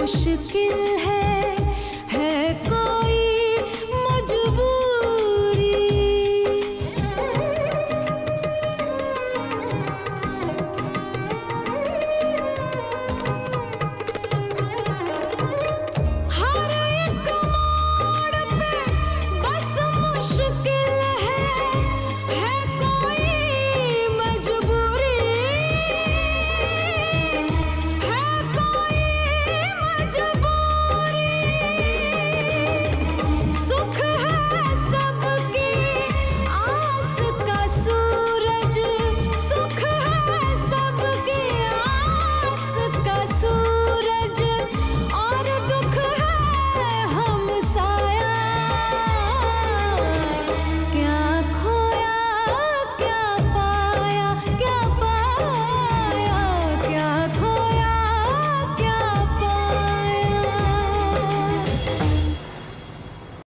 मुश्किल है।